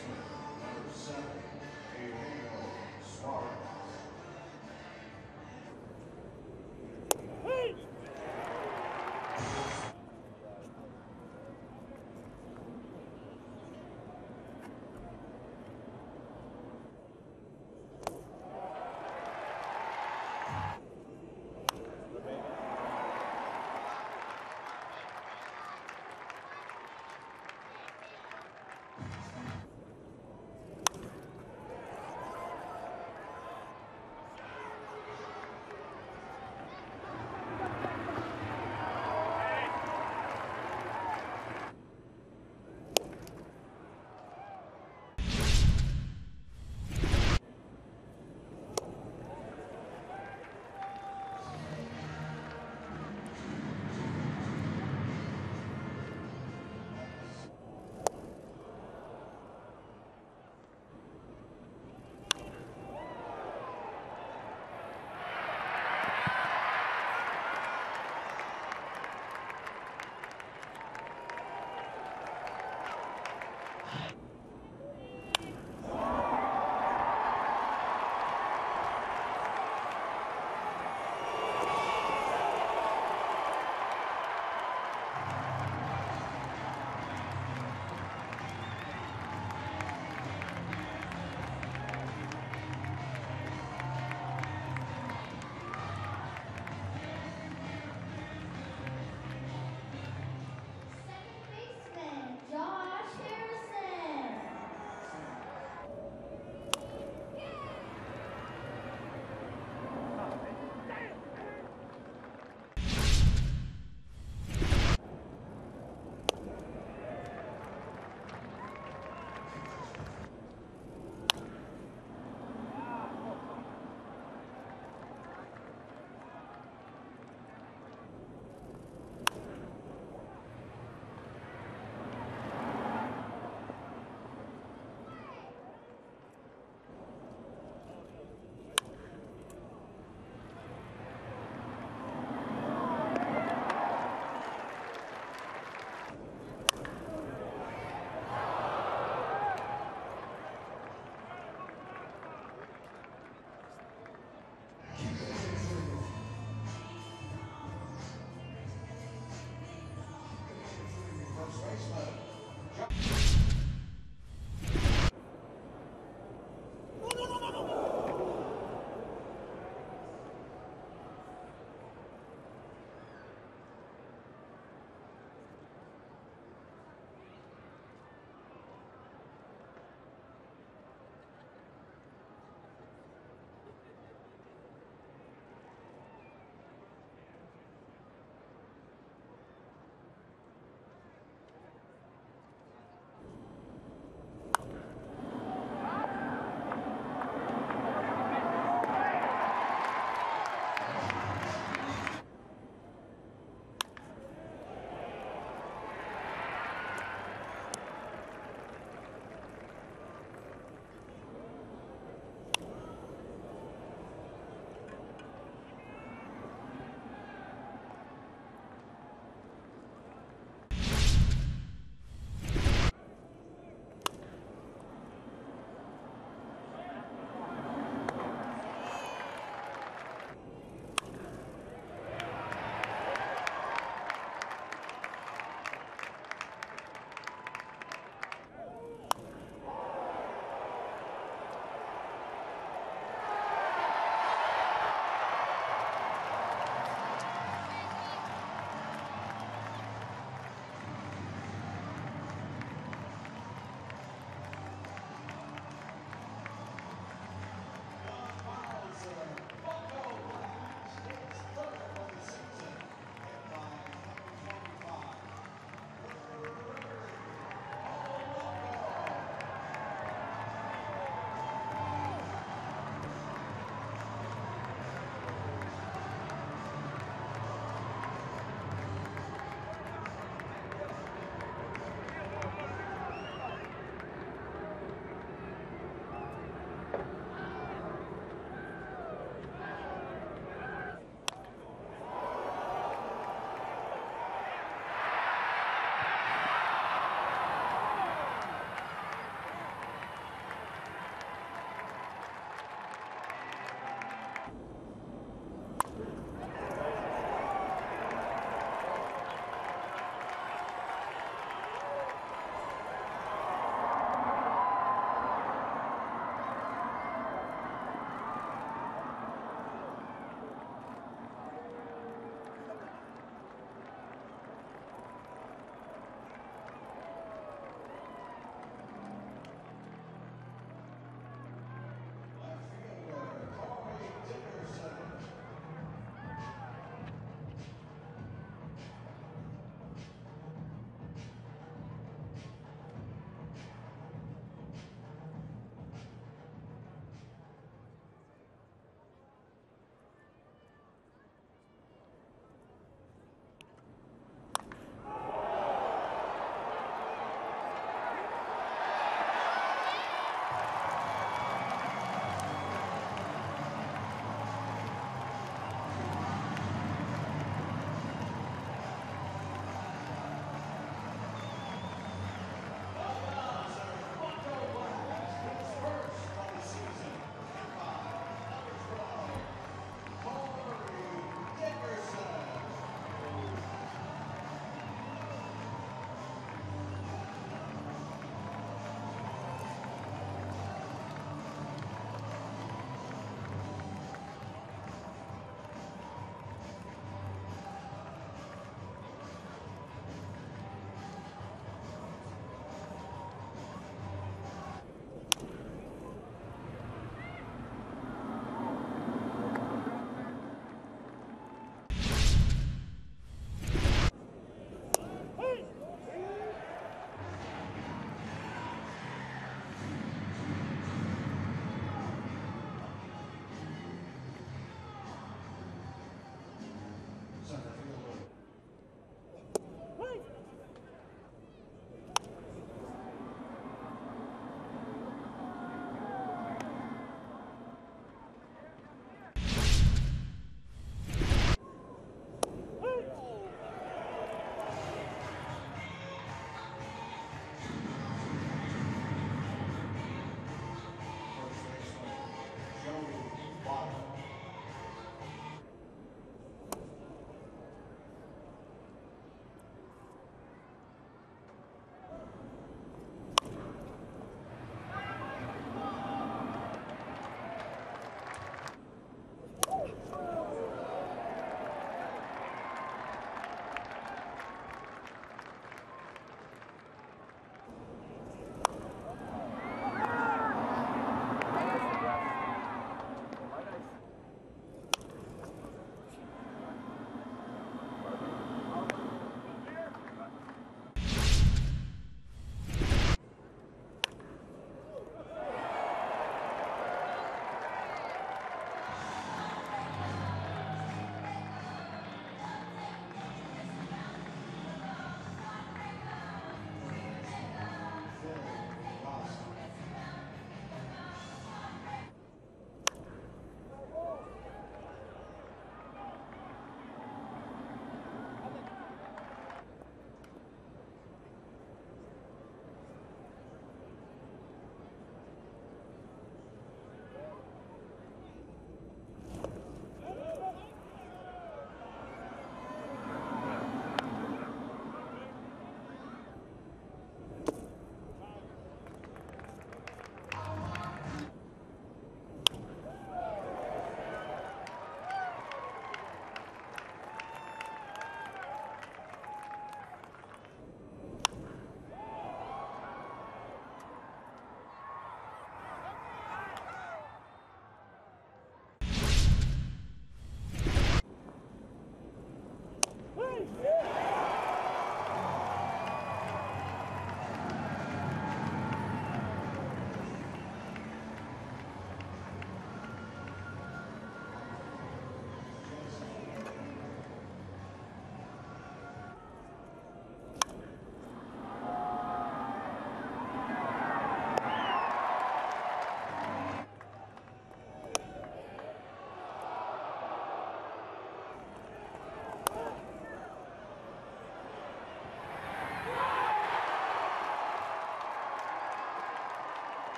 baseman, number seven, Emmanuel Suarez.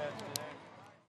That